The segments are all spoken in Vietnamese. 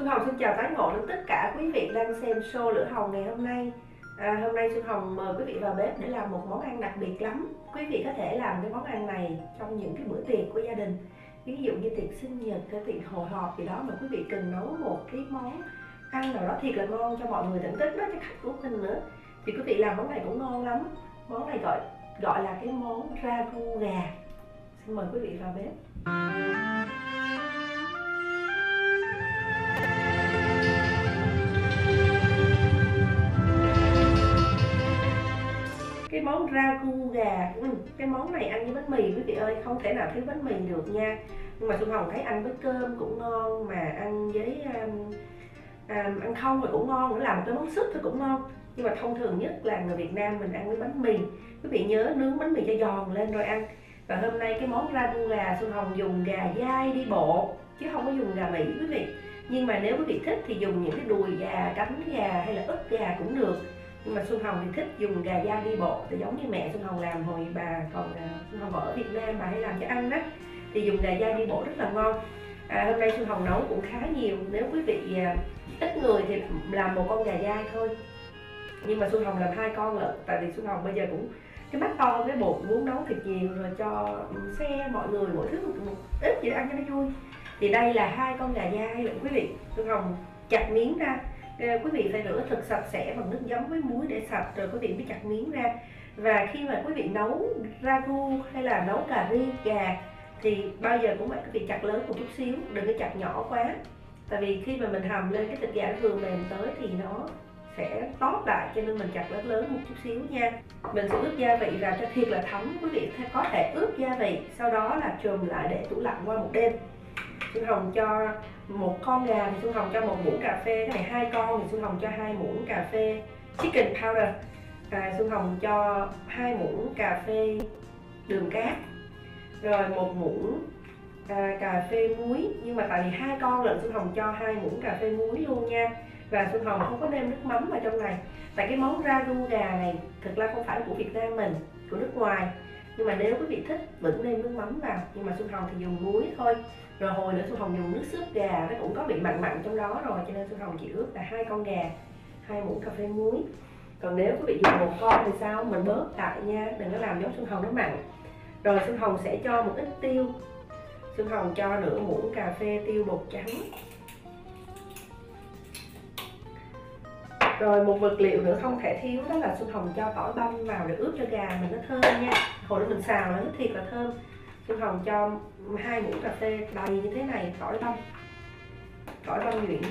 Xuân Hồng xin chào tái ngộ đến tất cả quý vị đang xem show Lửa Hồng ngày hôm nay. À, Hôm nay Xuân Hồng mời quý vị vào bếp để làm một món ăn đặc biệt lắm. Quý vị có thể làm cái món ăn này trong những cái bữa tiệc của gia đình. Ví dụ như tiệc sinh nhật, cái tiệc hội họp gì đó mà quý vị cần nấu một cái món ăn nào đó thiệt là ngon cho mọi người thưởng thức đó cho khách của mình nữa. Thì quý vị làm món này cũng ngon lắm. Món này gọi gọi là cái món ragu gà. Xin mời quý vị vào bếp. Món ragu gà. Ừ, cái món này ăn với bánh mì quý vị ơi không thể nào thiếu bánh mì được nha. Nhưng mà xuân hồng thấy ăn với cơm cũng ngon mà ăn với um, um, ăn không thì cũng ngon nữa làm một cái món súp thì cũng ngon. Nhưng mà thông thường nhất là người Việt Nam mình ăn với bánh mì. Quý vị nhớ nướng bánh mì cho giòn lên rồi ăn. Và hôm nay cái món ragu gà xuân hồng dùng gà dai đi bộ chứ không có dùng gà mỹ quý vị. Nhưng mà nếu quý vị thích thì dùng những cái đùi gà cánh gà hay là ức gà cũng được nhưng mà Xuân Hồng thì thích dùng gà da đi bộ thì giống như mẹ Xuân Hồng làm hồi bà còn à, Xuân Hồng ở Việt Nam bà hay làm cho ăn đó. Thì dùng gà da đi bộ rất là ngon. À, hôm nay Xuân Hồng nấu cũng khá nhiều. Nếu quý vị à, ít người thì làm một con gà dai thôi. Nhưng mà Xuân Hồng làm hai con lận tại vì Xuân Hồng bây giờ cũng cái mắt to cái bột muốn nấu thịt nhiều rồi cho ừ, xe mọi người mỗi thứ một, một ít để ăn cho nó vui. Thì đây là hai con gà dai lận quý vị Xuân Hồng chặt miếng ra Ờ, quý vị phải rửa thật sạch sẽ bằng nước giấm với muối để sạch, rồi quý vị mới chặt miếng ra. Và khi mà quý vị nấu ragu hay là nấu cà ri, gà thì bao giờ cũng phải quý vị chặt lớn một chút xíu, đừng có chặt nhỏ quá. Tại vì khi mà mình hầm lên cái thịt gà nó vừa mềm tới thì nó sẽ tóp lại, cho nên mình chặt lớn lớn một chút xíu nha. Mình sẽ ướp gia vị vào cho thiệt là thấm, quý vị có thể ướp gia vị, sau đó là trùm lại để tủ lạnh qua một đêm. Xuân Hồng cho một con gà thì Xuân Hồng cho một muỗng cà phê. Cái này hai con thì Xuân Hồng cho hai muỗng cà phê. Chicken powder. À, Xuân Hồng cho hai muỗng cà phê đường cát. Rồi một muỗng à, cà phê muối. Nhưng mà tại vì hai con lận Xuân Hồng cho hai muỗng cà phê muối luôn nha. Và Xuân Hồng không có nêm nước mắm vào trong này. Tại cái món ragu gà này thực ra không phải của Việt Nam mình của nước ngoài nhưng mà nếu quý vị thích vẫn nêm nước mắm vào, nhưng mà Xuân Hồng thì dùng muối thôi. Rồi hồi nữa Xuân Hồng dùng nước súp gà, nó cũng có bị mặn mặn trong đó rồi, cho nên Xuân Hồng chỉ ướp là hai con gà, hai muỗng cà phê muối. Còn nếu quý vị dùng một con thì sao? Mình bớt lại nha, đừng có làm giống Xuân Hồng nó mặn. Rồi Xuân Hồng sẽ cho một ít tiêu. Xuân Hồng cho nửa muỗng cà phê tiêu bột trắng. Rồi một vật liệu nữa không thể thiếu, đó là Xuân Hồng cho tỏi băm vào để ướp cho gà mình nó thơm nha. Hồi đó mình xào nó thiệt là thơm. Xuân Hồng cho hai muỗng cà phê đầy như thế này, tỏi băm. Tỏi băm nhuyễn.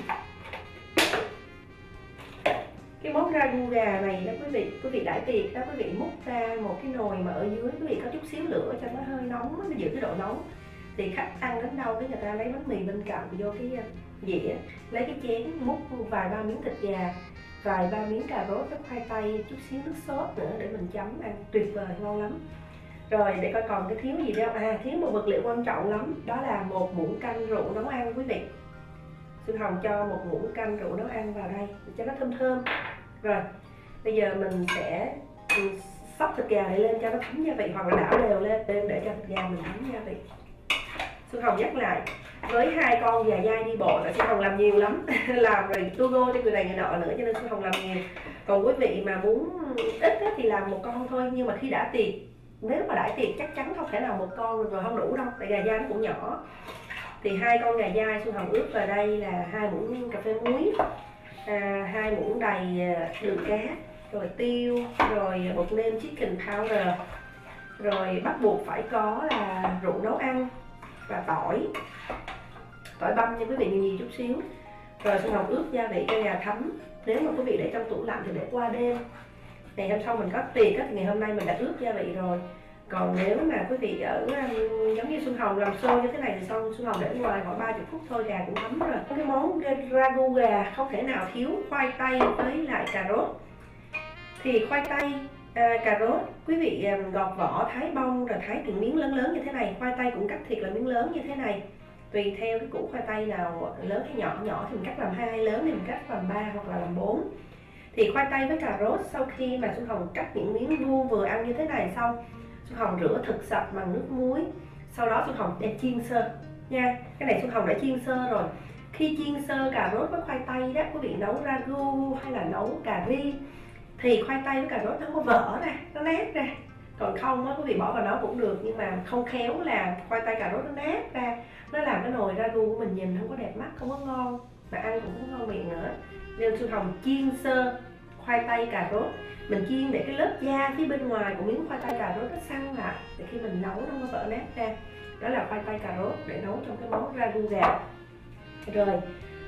Cái món ragu gà này đó quý vị quý vị đãi tiệc đó, quý vị múc ra một cái nồi mà ở dưới, quý vị có chút xíu lửa cho nó hơi nóng, nó giữ cái độ nóng. Thì khách ăn đến đâu cái người ta lấy bánh mì bên cạnh vô cái ờ, dĩa, lấy cái chén múc vài ba miếng thịt gà vài ba miếng cà rốt với khoai tây, chút xíu nước sốt nữa để mình chấm ăn tuyệt vời, ngon lắm. Rồi, để coi còn cái thiếu gì đâu à thiếu một vật liệu quan trọng lắm, đó là một muỗng canh rượu nấu ăn quý vị. Xuân Hồng cho một muỗng canh rượu nấu ăn vào đây để cho nó thơm thơm. Rồi, bây giờ mình sẽ ừ, sóc thịt gà này lên cho nó thấm gia vị hoặc là đảo đều lên để cho thịt gà mình thấm gia vị. Xuân Hồng nhắc lại với hai con gà dai đi bộ là sẽ Hồng làm nhiều lắm. Làm rồi tu go cho người này người nọ nữa cho nên sẽ Hồng làm nhiều. Còn quý vị mà muốn ít thì làm một con thôi. Nhưng mà khi đã tiệc nếu mà đãi tiệc chắc chắn không thể nào một con rồi không đủ đâu. Tại gà dai nó cũng nhỏ. Thì hai con gà dai xuân hồng ướp vào đây là hai muỗng cà phê muối à, hai muỗng đầy à, đường cá rồi tiêu rồi bột nêm chicken powder rồi bắt buộc phải có là rượu nấu ăn và tỏi. Tỏi băm nha quý vị nhiều nhiều chút xíu. Rồi xuân hồng ướp gia vị cho gà thấm. Nếu mà quý vị để trong tủ lạnh thì để qua đêm. Ngày hôm sau mình có tiệc thì ngày hôm nay mình đã ướp gia vị rồi. Còn nếu mà quý vị ở um, giống như xuân hồng làm xôi như thế này thì xong, xuân hồng để ngoài khoảng 30 phút thôi gà cũng thấm rồi. Cái món ragu gà không thể nào thiếu khoai tây với lại cà rốt. Thì khoai tây à, cà rốt. Quý vị à, gọt vỏ thái bông rồi thái từng miếng lớn lớn như thế này. Khoai tây cũng cắt thiệt là miếng lớn như thế này. Tùy theo cái củ khoai tây nào lớn hay nhỏ nhỏ thì mình cắt làm hai lớn thì mình cắt làm ba hoặc là làm bốn. Thì khoai tây với cà rốt sau khi mà xuân hồng cắt những miếng vuông vừa ăn như thế này xong xuân hồng rửa thật sạch bằng nước muối. Sau đó xuân hồng đem chiên sơ. Nha cái này xuân hồng đã chiên sơ rồi. Khi chiên sơ cà rốt với khoai tây đó quý vị nấu ragu hay là nấu cà ri? Thì khoai tây với cà rốt nó không có vỡ ra, nó nát ra. Còn không á, quý vị bỏ vào nấu cũng được, nhưng mà không khéo là khoai tây cà rốt nó nát ra. Nó làm cái nồi ragu của mình nhìn không có đẹp mắt, không có ngon. Mà ăn cũng không ngon miệng nữa. Nên Xuân Hồng chiên sơ khoai tây cà rốt. Mình chiên để cái lớp da phía bên ngoài của miếng khoai tây cà rốt nó săn lại, để khi mình nấu nó không vỡ nát ra. Đó là khoai tây cà rốt để nấu trong cái món ragu gà. Rồi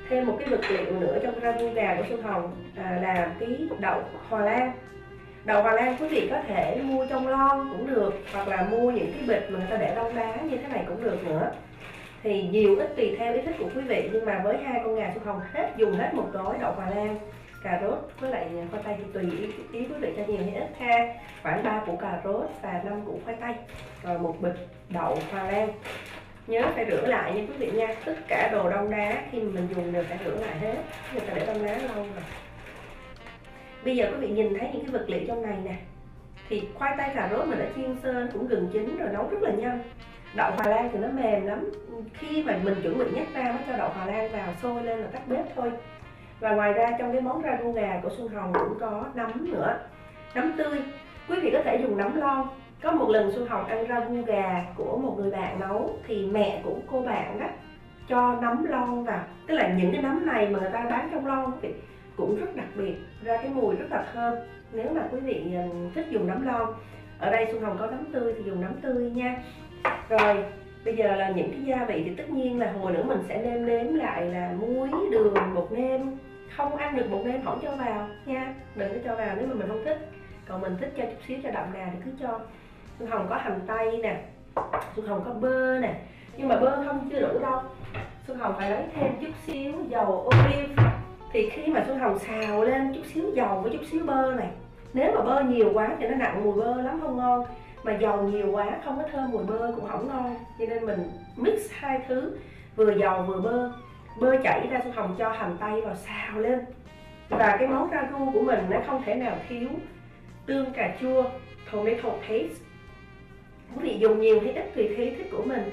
thêm một cái vật liệu nữa trong ragu gà của Xuân Hồng à, là cái đậu Hòa Lan. Đậu Hòa Lan quý vị có thể mua trong lon cũng được hoặc là mua những cái bịch mà người ta để đông đá như thế này cũng được nữa. Thì nhiều ít tùy theo ý thích của quý vị nhưng mà với hai con gà Xuân Hồng hết dùng hết một gói đậu Hòa Lan cà rốt với lại khoai tây thì tùy ý, ý quý vị cho nhiều hay ít ha. Khoảng 3 củ cà rốt và 5 củ khoai tây rồi một bịch đậu Hòa Lan nhớ phải rửa lại nha quý vị nha. Tất cả đồ đông đá khi mình dùng đều phải rửa lại hết. Người ta để đông đá lâu rồi. Bây giờ quý vị nhìn thấy những cái vật liệu trong này nè. Thì khoai tây cà rốt mình đã chiên sơ cũng gần chín rồi, nấu rất là nhanh. Đậu Hòa Lan thì nó mềm lắm. Khi mà mình chuẩn bị nhắc ra mới cho đậu Hòa Lan vào sôi lên là tắt bếp thôi. Và ngoài ra trong cái món ragu gà của Xuân Hồng cũng có nấm nữa. Nấm tươi. Quý vị có thể dùng nấm lon có một lần Xuân Hồng ăn ragu gà của một người bạn nấu, thì mẹ của cô bạn đó cho nấm lon vào. Tức là những cái nấm này mà người ta bán trong lon thì cũng rất đặc biệt, ra cái mùi rất là thơm. Nếu mà quý vị ờ, thích dùng nấm lon, ở đây Xuân Hồng có nấm tươi thì dùng nấm tươi nha. Rồi, bây giờ là những cái gia vị thì tất nhiên là hồi nữa mình sẽ nêm nếm lại là muối, đường, bột nêm. Không ăn được bột nêm không cho vào nha, đừng có cho vào nếu mà mình không thích. Còn mình thích cho chút xíu cho đậm đà thì cứ cho xuân hồng có hành tây nè xuân hồng có bơ nè. Nhưng mà bơ không, chưa đủ đâu. Xuân hồng phải lấy thêm chút xíu dầu olive. Thì khi mà xuân hồng xào lên, chút xíu dầu với chút xíu bơ này. Nếu mà bơ nhiều quá thì nó nặng mùi bơ lắm, không ngon. Mà dầu nhiều quá, không có thơm mùi bơ cũng không ngon. Cho nên mình mix hai thứ, vừa dầu vừa bơ. Bơ chảy ra xuân hồng cho hành tây vào xào lên. Và cái món ragu của mình nó không thể nào thiếu tương cà chua, tomato paste quý vị dùng nhiều hay ít tùy theo thích của mình.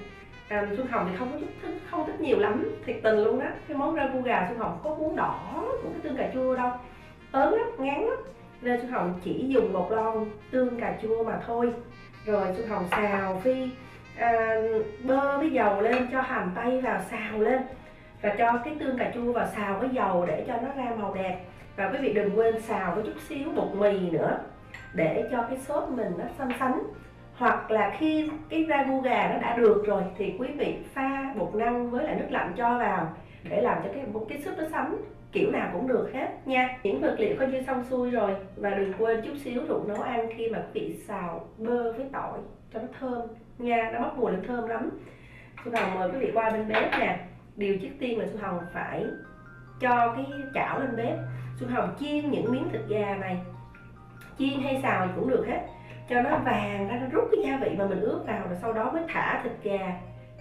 À, xuân hồng thì không có thích không thích nhiều lắm thiệt tình luôn á. cái món ragu gà xuân hồng có cuốn đỏ của cái tương cà chua đâu. Ớn lắm ngán lắm. Nên xuân hồng chỉ dùng một lon tương cà chua mà thôi. Rồi xuân hồng xào phi à, bơ với dầu lên cho hành tây vào xào lên. Và cho cái tương cà chua vào xào với dầu để cho nó ra màu đẹp. Và quý vị đừng quên xào với chút xíu bột mì nữa để cho cái sốt mình nó xanh xánh hoặc là khi cái ragu gà nó đã được rồi thì quý vị pha bột năng với lại nước lạnh cho vào để làm cho cái cái súp nó sánh, kiểu nào cũng được hết nha. Những vật liệu coi như xong xuôi rồi và đừng quên chút xíu rượu nấu ăn khi mà quý vị xào bơ với tỏi cho nó thơm nha. Nó bốc mùi lên thơm lắm. Xuân Hồng mời quý vị qua bên bếp nè. Điều trước tiên là Xuân Hồng phải cho cái chảo lên bếp. Xuân Hồng chiên những miếng thịt gà này. Chiên hay xào thì cũng được hết cho nó vàng ra, nó rút cái gia vị mà mình ướp vào rồi sau đó mới thả thịt gà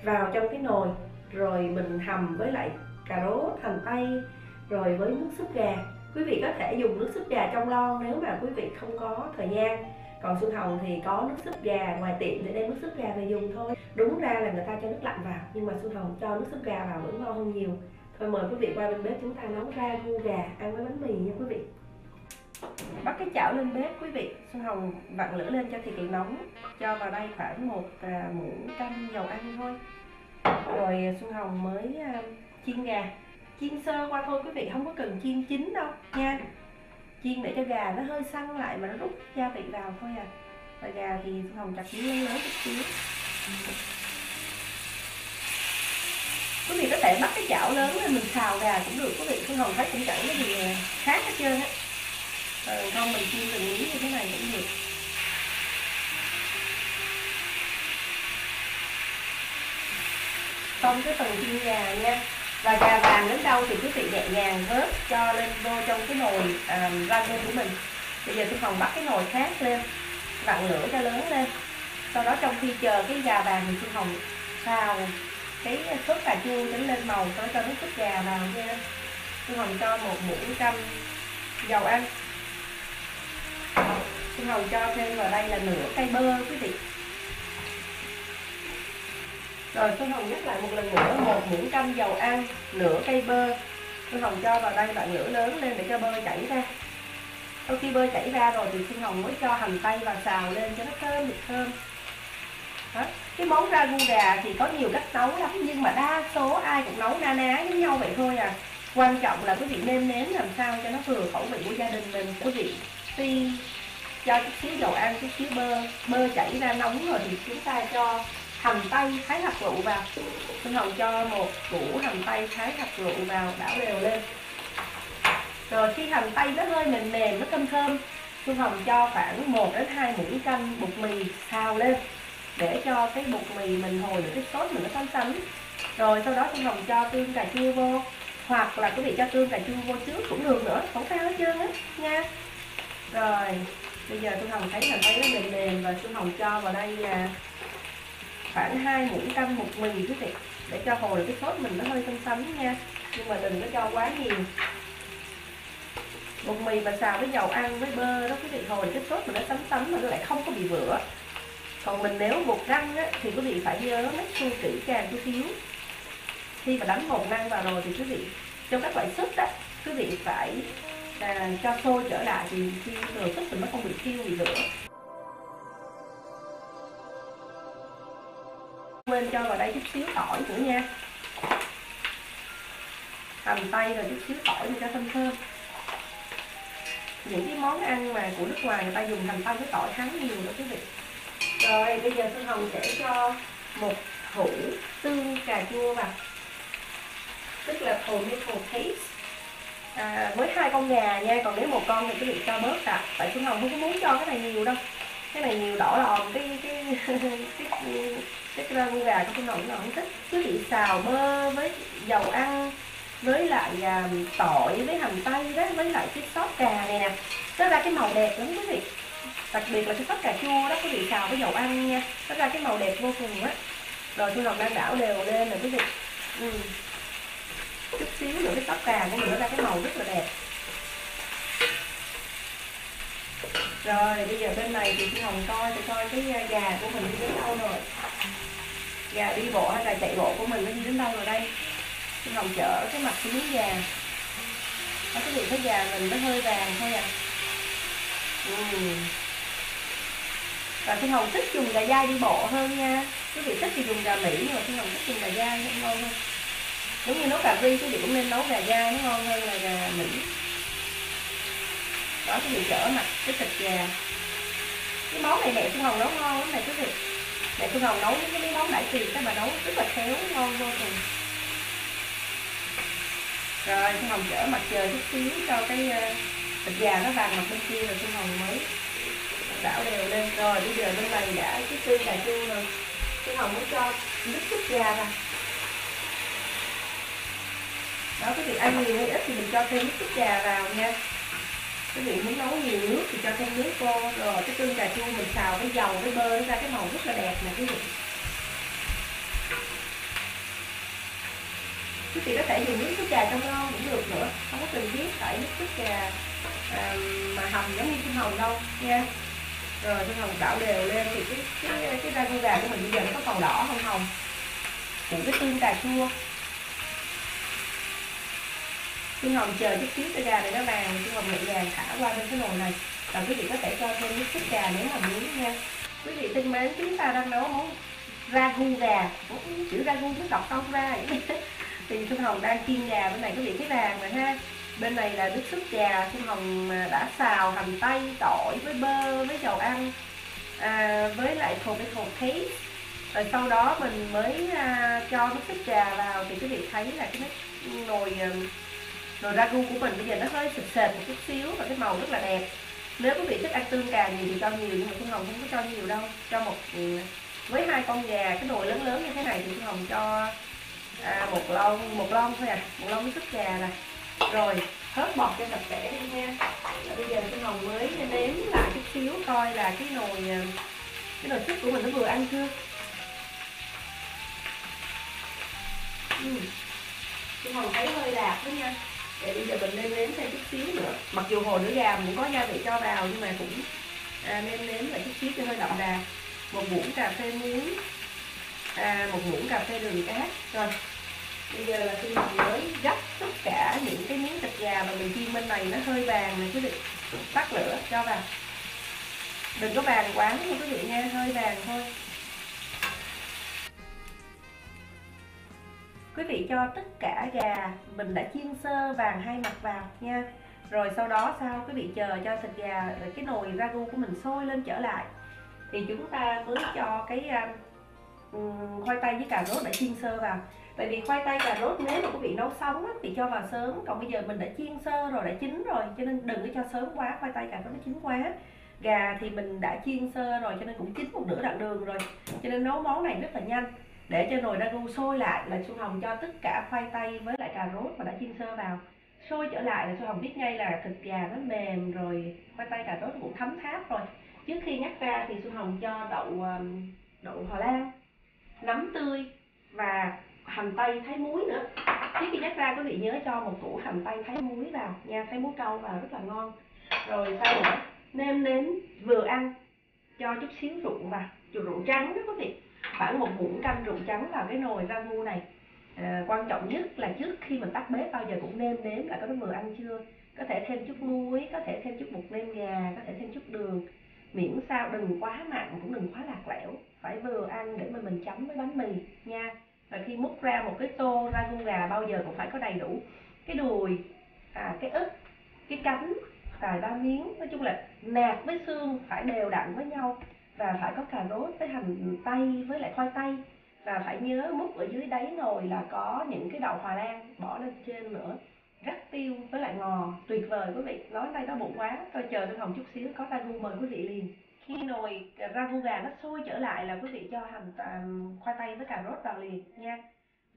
vào trong cái nồi. Rồi mình hầm với lại cà rốt, hành tây, rồi với nước súp gà. Quý vị có thể dùng nước súp gà trong lon nếu mà quý vị không có thời gian. Còn xuân hồng thì có nước súp gà ngoài tiệm để đem nước súp gà về dùng thôi. Đúng ra là người ta cho nước lạnh vào, nhưng mà xuân hồng cho nước súp gà vào vẫn ngon hơn nhiều. Thôi mời quý vị qua bên bếp chúng ta nấu ra gu gà, ăn với bánh mì nha quý vị bắt cái chảo lên bếp quý vị. Xuân hồng vặn lửa lên cho thiệt nóng cho vào đây khoảng một à, muỗng canh dầu ăn thôi. Rồi à, xuân hồng mới à, chiên gà. Chiên sơ qua thôi quý vị. Không có cần chiên chín đâu nha. Chiên để cho gà nó hơi săn lại mà nó rút gia vị vào thôi à. Và gà thì xuân hồng chặt miếng lớn lớn chút xíu. Quý vị có thể bắt cái chảo lớn lên mình xào gà cũng được quý vị. Xuân hồng thấy cũng chẳng có gì à, khác hết trơn á rồi không mình chiên từng miếng như thế này cũng được xong cái phần chiên gà nha. Và gà vàng đến đâu thì quý vị nhẹ nhàng vớt cho lên vô trong cái nồi à, um, ragu của mình. Bây giờ tôi còn bắt cái nồi khác lên vặn lửa cho lớn lên. Sau đó trong khi chờ cái gà vàng thì tôi hồng xào cái sốt cà chua cho lên màu cho cho nước sốt gà vào nha. Tôi hồng cho một muỗng canh dầu ăn xuân hồng cho thêm vào đây là nửa cây bơ quý vị. Rồi Xuân Hồng nhắc lại một lần nữa, một muỗng canh dầu ăn, nửa cây bơ. Xuân Hồng cho vào đây bạn lửa lớn lên để cho bơ chảy ra. Sau khi bơ chảy ra rồi thì Xuân Hồng mới cho hành tây vào xào lên cho nó thơm được thơm. Đó. cái món ragu gà thì có nhiều cách nấu lắm, nhưng mà đa số ai cũng nấu na ná với nhau vậy thôi à. Quan trọng là quý vị nêm nếm làm sao cho nó vừa khẩu vị của gia đình mình, quý vị. Tuy cho chút xíu dầu ăn chút xíu bơ bơ chảy ra nóng rồi thì chúng ta cho hành tây thái hạt lựu vào. Xuân Hồng cho một củ hành tây thái hạt lựu vào đảo đều lên. Rồi khi hành tây nó hơi mềm mềm nó thơm thơm Xuân Hồng cho khoảng 1 đến 2 muỗng canh bột mì xào lên để cho cái bột mì mình hồi được cái sốt mình nó sánh sánh, rồi sau đó Xuân Hồng cho tương cà chua vô hoặc là quý vị cho tương cà chua vô trước cũng được nữa không sao hết trơn á nha. Rồi bây giờ Xuân Hồng thấy là thấy nó mềm mềm và Xuân Hồng cho vào đây là khoảng hai muỗng canh bột mì quý vị để cho hồi được cái sốt mình nó hơi xanh xanh nha. Nhưng mà đừng có cho quá nhiều. Bột mì và xào với dầu ăn với bơ đó quý vị hồi cái sốt mà nó sánh sánh mà nó lại không có bị vữa còn mình nếu bột năng á, thì quý vị phải nhớ mấy xu kỹ càng chút xíu. Khi mà đánh bột năng vào rồi thì quý vị trong các loại súp á quý vị phải à, cho sôi trở lại thì khi lửa tức thì nó không bị thiêu bị nữa. Quên cho vào đây chút xíu tỏi nữa nha. Hành tay rồi chút xíu tỏi để cho thơm thơm. Những cái món ăn mà của nước ngoài người ta dùng hành tây với tỏi khá nhiều đó quý vị. Rồi bây giờ Xuân Hồng sẽ cho một hũ tương cà chua vào. Tức là tomato paste à, với hai con gà nha còn nếu một con thì quý vị cho bớt à tại Xuân Hồng không có muốn cho cái này nhiều đâu. Cái này nhiều đỏ lòn cái cái cái cái, cái con gà của Xuân Hồng nó không thích. Quý vị xào bơ với dầu ăn với lại à, tỏi với hành tây đó với lại cái sốt cà này nè. Nó ra cái màu đẹp lắm quý vị. Đặc biệt là cái sốt cà chua đó quý vị xào với dầu ăn nha. Nó ra cái màu đẹp vô cùng á. Rồi Thu Hồng đang đảo đều lên rồi quý vị. Ừ chút xíu nữa cái tóc cà của mình nó ra cái màu rất là đẹp. Rồi, bây giờ bên này thì chị Hồng coi thì coi cái à, gà của mình đi đến đâu rồi? Gà đi bộ hay là chạy bộ của mình nó đi đến đâu rồi đây? Chị Hồng chở cái mặt cái miếng gà. Nó cái vị thấy gà mình nó hơi vàng thôi à ừ. và chị Hồng thích dùng gà dai đi bộ hơn nha. Quý vị thích thì dùng gà Mỹ, nhưng mà chị Hồng thích dùng gà dai ngon hơn giống như nấu cà ri quý vị cũng nên nấu gà dai nó ngon hơn là gà Mỹ. Đó quý vị chở mặt cái thịt gà. Cái món này mẹ phương Hồng nấu ngon lắm này quý vị. Mẹ phương Hồng nấu những cái món đại kỳ các bà nấu rất là khéo ngon vô cùng. Rồi, phương Hồng chở mặt trời chút xíu cho cái ờ, thịt gà nó vàng mặt bên kia rồi phương Hồng mới đảo đều lên. Rồi, bây giờ bên này đã cái tương cà chua rồi. Phương Hồng muốn cho nước súp gà vào đó quý vị ăn nhiều hay ít thì mình cho thêm nước súp gà vào nha. Quý vị muốn nấu nhiều nước thì cho thêm nước vô. Rồi cái tương cà chua mình xào với dầu với bơ nó ra cái màu rất là đẹp nè quý vị. Quý vị có thể dùng nước súp gà trong ngon cũng được nữa. Không có cần thiết phải nước súp gà à, mà hầm giống như chim hồng đâu nha. Rồi chim hồng đảo đều lên thì cái cái cái da con gà của mình bây giờ nó có còn đỏ không hồng. Phủ cái tương cà chua. Xuân Hồng chờ chút xíu cho gà này nó vàng Xuân Hồng nhẹ gà thả qua bên cái nồi này. Và quý vị có thể cho thêm nước súp gà nếu mà muốn nha. Quý vị thân mến chúng ta đang nấu món ragu gà. Chữ ragu cứ đọc không ra thì Xuân Hồng đang chiên gà bên này quý vị thấy vàng rồi ha. Bên này là nước súp gà Xuân Hồng đã xào hành tây tỏi với bơ với dầu ăn à, với lại tomato paste. Rồi sau đó mình mới à, cho nước súp gà vào thì quý vị thấy là cái nồi à, rồi ra ragu của mình bây giờ nó hơi sệt sệt một chút xíu và cái màu rất là đẹp. Nếu quý vị thích ăn tương cà nhiều thì cho nhiều nhưng mà phương Hồng không có cho nhiều đâu. Cho một ừ, với hai con gà cái nồi lớn lớn như thế này thì phương Hồng cho à, một lon một lon thôi à một lon nước súp gà này rồi hớt bọt cho sạch sẽ đi nha. Và bây giờ phương Hồng mới nếm lại chút xíu coi là cái nồi à, cái nồi súp của mình nó vừa ăn chưa. Ừ. Xuân Hồng thấy hơi đạt đó nha để bây giờ mình nêm nếm thêm chút xíu nữa. Mặc dù hồi nữa gà cũng có gia vị cho vào nhưng mà cũng à, nêm nếm lại chút xíu cho hơi đậm đà. Một muỗng cà phê muối à, một muỗng cà phê đường cát. Rồi bây giờ là khi mình mới gấp tất cả những cái miếng thịt gà mà mình chiên bên này nó hơi vàng này quý vị tắt lửa cho vào. Đừng có vàng quá nha quý vị nha hơi vàng thôi. Quý vị cho tất cả gà mình đã chiên sơ vàng hai mặt vào nha. Rồi sau đó sau quý vị chờ cho thịt gà cái nồi ragu của mình sôi lên trở lại. Thì chúng ta mới cho cái um, khoai tây với cà rốt đã chiên sơ vào. Tại vì khoai tây cà rốt nếu mà quý vị nấu sống á, thì cho vào sớm. Còn bây giờ mình đã chiên sơ rồi đã chín rồi cho nên đừng có cho sớm quá khoai tây cà rốt nó chín quá. Gà thì mình đã chiên sơ rồi cho nên cũng chín một nửa đoạn đường rồi. Cho nên nấu món này rất là nhanh để cho nồi ragu sôi lại là Xuân Hồng cho tất cả khoai tây với lại cà rốt mà đã chiên sơ vào. Sôi trở lại là Xuân Hồng biết ngay là thịt gà nó mềm rồi khoai tây cà rốt cũng thấm tháp rồi. Trước khi nhắc ra thì Xuân Hồng cho đậu um, đậu Hà Lan nấm tươi và hành tây thái muối nữa. Trước khi nhắc ra, quý vị nhớ cho một củ hành tây thái muối vào nha, thái muối câu vào rất là ngon. Rồi sau nữa nêm nếm vừa ăn, cho chút xíu rượu vào rượu trắng đó quý vị khoảng một muỗng canh rượu trắng vào cái nồi ragu này. À, quan trọng nhất là trước khi mình tắt bếp bao giờ cũng nêm nếm là có nó vừa ăn chưa. Có thể thêm chút muối có thể thêm chút bột nêm gà có thể thêm chút đường. Miễn sao đừng quá mặn cũng đừng quá lạc lẽo. Phải vừa ăn để mà mình chấm với bánh mì nha. Và khi múc ra một cái tô ragu gà bao giờ cũng phải có đầy đủ cái đùi à, cái ức cái cánh vài ba miếng. Nói chung là nạc với xương phải đều đặn với nhau và phải có cà rốt với hành tây với lại khoai tây. Và phải nhớ múc ở dưới đáy nồi là có những cái đậu hòa lan bỏ lên trên nữa. Rắc tiêu với lại ngò, tuyệt vời quý vị. Nói đây nó bụng quá tôi chờ trong phòng chút xíu, có ragu mời quý vị liền. Khi nồi ragu gà nó sôi trở lại là quý vị cho hành à, khoai tây với cà rốt vào liền nha.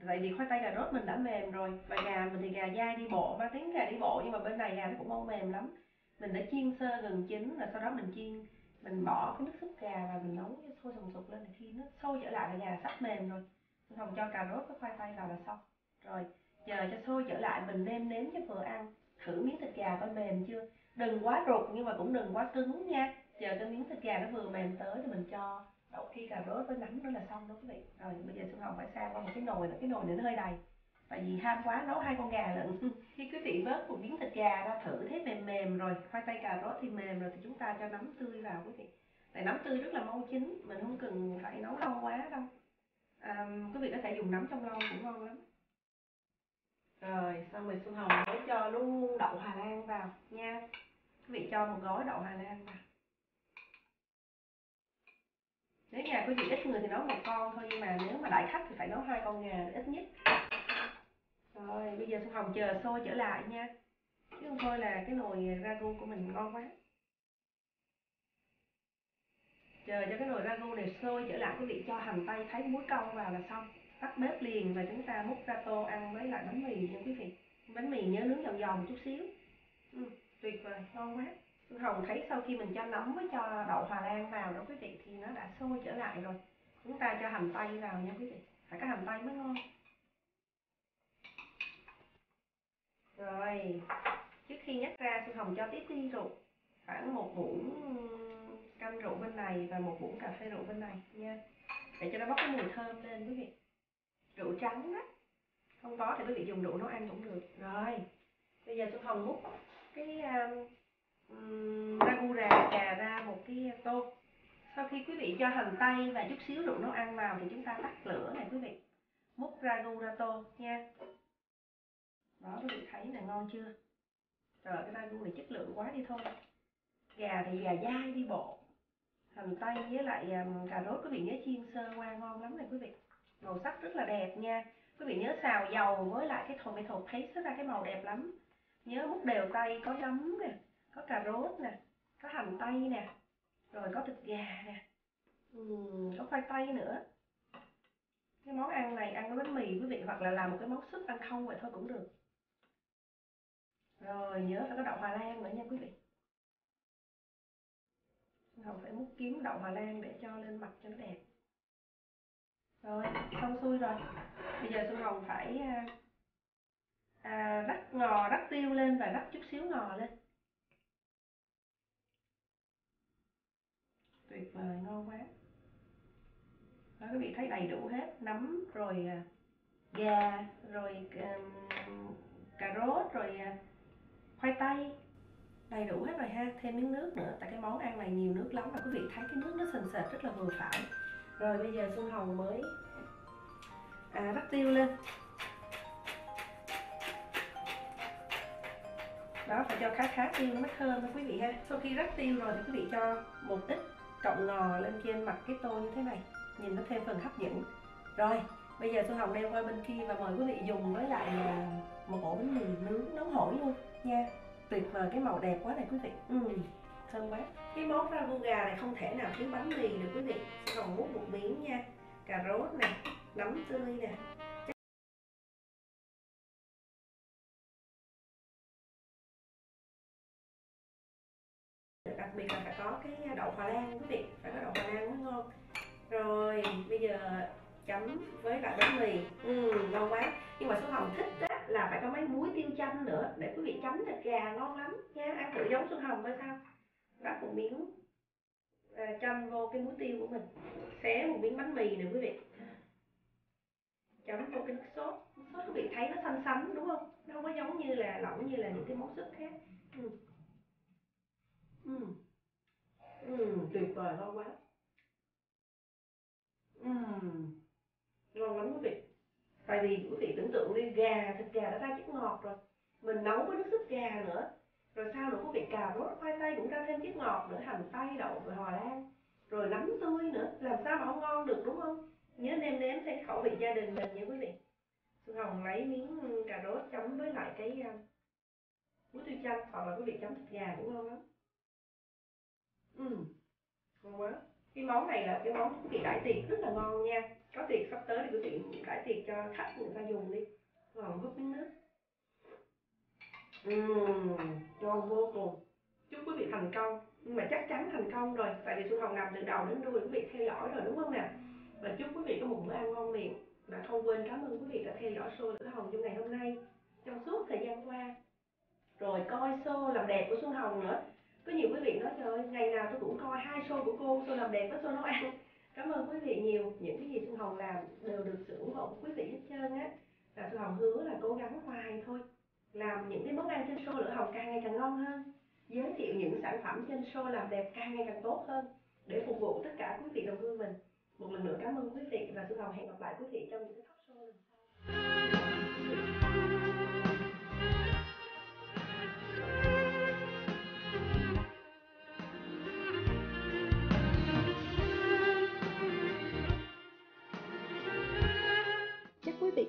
Vậy vì khoai tây, cà rốt mình đã mềm rồi và gà mình thì gà dai đi bộ, ba tiếng gà đi bộ nhưng mà bên này gà nó cũng mau mềm lắm. Mình đã chiên sơ gần chín rồi sau đó mình chiên mình bỏ cái nước súp gà và mình nấu sôi sùng sục lên thì khi nó sôi trở lại là gà sắp mềm rồi. Không cho cà rốt với khoai tây vào là xong. Rồi chờ cho sôi trở lại mình nêm nếm cho vừa ăn. Thử miếng thịt gà coi mềm chưa? Đừng quá ruột nhưng mà cũng đừng quá cứng nha. Chờ cái miếng thịt gà nó vừa mềm tới thì mình cho đậu khi cà rốt với nấm nữa là xong đó quý vị. Rồi, bây giờ xuân hồng phải sang qua một cái nồi nữa. Cái nồi này nó hơi đầy tại vì ham quá nấu hai con gà lận. Khi quý vị vớt một miếng thịt gà ra thử thấy mềm mềm rồi khoai tây cà rốt thì mềm rồi thì chúng ta cho nấm tươi vào quý vị. Tại nấm tươi rất là mau chín mình không cần phải nấu lâu quá đâu. À, quý vị có thể dùng nấm trong lâu cũng ngon lắm. Rồi xong rồi xuân hồng mới cho luôn đậu hà lan vào nha. Quý vị cho một gói đậu hà lan vào. Nếu nhà quý vị ít người thì nấu một con thôi nhưng mà nếu mà đại khách thì phải nấu hai con gà ít nhất rồi bây giờ xuân hồng chờ sôi trở lại nha. Chứ không thôi là cái nồi ragu của mình ngon quá. Chờ cho cái nồi ragu này sôi trở lại quý vị cho hành tây thái muối cong vào là xong. Tắt bếp liền và chúng ta múc ra tô ăn với lại bánh mì nha quý vị. Bánh mì nhớ nướng giòn giòn một chút xíu. Ừ, tuyệt vời ngon quá. Xuân Hồng thấy sau khi mình cho nấm với cho đậu hòa lan vào đó quý vị thì nó đã sôi trở lại rồi. Chúng ta cho hành tây vào nha quý vị. Phải có hành tây mới ngon. Rồi trước khi nhắc ra Xuân Hồng cho tiếp đi rượu khoảng một muỗng canh rượu bên này và một muỗng cà phê rượu bên này nha. Để cho nó bốc cái mùi thơm lên quý vị. Rượu trắng đó không có thì quý vị dùng rượu nấu ăn cũng được. Rồi bây giờ Xuân Hồng múc cái um, um, ragu rà cà ra một cái tô. Sau khi quý vị cho hành tây và chút xíu rượu nấu ăn vào thì chúng ta tắt lửa này quý vị. Múc ragu ra tô nha đó quý vị thấy là ngon chưa? Rồi cái ragu này chất lượng quá đi thôi. Gà thì gà dai đi bộ. Hành tây với lại um, cà rốt quý vị nhớ chiên sơ qua ngon lắm này quý vị. Màu sắc rất là đẹp nha. Quý vị nhớ xào dầu với lại cái thùng cái thùng thấy paste ra cái màu đẹp lắm. Nhớ múc đều tay có nấm nè có cà rốt nè có hành tây nè rồi có thịt gà nè. Có khoai tây nữa. Cái món ăn này ăn với bánh mì quý vị hoặc là làm một cái món súp ăn không vậy thôi cũng được rồi nhớ phải có đậu hòa lan nữa nha quý vị. Hồng phải múc kiếm đậu hòa lan để cho lên mặt cho nó đẹp. Rồi xong xuôi rồi. Bây giờ xuân hồng phải à, à, rắc ngò rắc tiêu lên và rắc chút xíu ngò lên. Tuyệt vời ngon quá. Đó quý vị thấy đầy đủ hết. Nấm rồi à, gà rồi à, cà rốt rồi à, khoai tây. Đầy đủ hết rồi ha thêm miếng nước nữa tại cái món ăn này nhiều nước lắm và quý vị thấy cái nước nó sền sệt rất là vừa phải. Rồi bây giờ xuân hồng mới à, rắc tiêu lên. Đó phải cho khá khá tiêu nó mới thơm đó quý vị ha. Sau khi rắc tiêu rồi thì quý vị cho một ít cọng ngò lên trên mặt cái tô như thế này nhìn nó thêm phần hấp dẫn. Rồi bây giờ xuân hồng đem qua bên kia và mời quý vị dùng với lại à, một ổ bánh mì nướng nấu hổi luôn nha. Tuyệt vời cái màu đẹp quá này quý vị. Ừ, thơm quá cái món ragu gà này không thể nào thiếu bánh mì được quý vị. Xuân hồng múc một miếng nha. Cà rốt nè nấm tươi nè. Đặc biệt là phải có cái đậu Hòa Lan quý vị. Phải có đậu Hòa Lan mới ngon. Rồi bây giờ chấm với lại bánh mì. Ừ, ngon quá. Nhưng mà số hồng thích á, là phải có mấy muối tiêu chanh nữa để quý vị chấm thịt gà ngon lắm nha. Ăn thử giống xuân hồng coi sao. Rắc một miếng à, chanh vô cái muối tiêu của mình. Xé một miếng bánh mì nữa quý vị. Chấm vô cái nước sốt. Nước sốt quý vị thấy nó xanh xanh đúng không? Nó không có giống như là lỏng như là những cái món súp khác. Ừ. Ừ. Ừ, tuyệt vời ngon quá. Ừ ngon lắm quý vị tại vì quý vị tưởng tượng đi, gà, thịt gà đã ra chất ngọt rồi. Mình nấu với nước súp gà nữa. Rồi sau nữa quý vị cà rốt, khoai tây cũng ra thêm chất ngọt nữa, hành tây, đậu, rồi hòa lan. Rồi nấm tươi nữa. Làm sao mà không ngon được, đúng không? Nhớ nêm nếm theo cái khẩu vị gia đình mình nha quý vị. Xuân Hồng lấy miếng cà rốt chấm với lại cái à, muối tiêu chanh hoặc là quý vị chấm thịt gà cũng ngon lắm. Ừ ngon quá cái món này là cái món quý vị đãi tiệc rất là ngon nha. Có tiệc sắp tới thì quý vị đãi tiệc cho khách người ta dùng đi. Còn hút miếng nước. Uhm, ngon vô cùng. Chúc quý vị thành công. Nhưng mà chắc chắn thành công rồi tại vì xuân hồng nằm từ đầu đến đuôi quý vị theo dõi rồi đúng không nè và chúc quý vị có một bữa ăn ngon miệng. Và không quên cảm ơn quý vị đã theo dõi show xuân Hồng trong ngày hôm nay. Trong suốt thời gian qua. Rồi coi show làm đẹp của Xuân Hồng nữa có nhiều quý vị nói, trời ơi, ngày nào tôi cũng coi hai show của cô, show làm đẹp với show nấu ăn. Cảm ơn quý vị nhiều. Những cái gì xuân hồng làm đều được sự ủng hộ của quý vị hết trơn á. Và xuân hồng hứa là cố gắng hoài thôi. Làm những cái món ăn trên show lửa hồng càng ngày càng ngon hơn. Giới thiệu những sản phẩm trên show làm đẹp càng ngày càng tốt hơn để phục vụ tất cả quý vị đồng hương mình. Một lần nữa cảm ơn quý vị và xuân hồng hẹn gặp lại quý vị trong những cái talk show lần sau. quý vị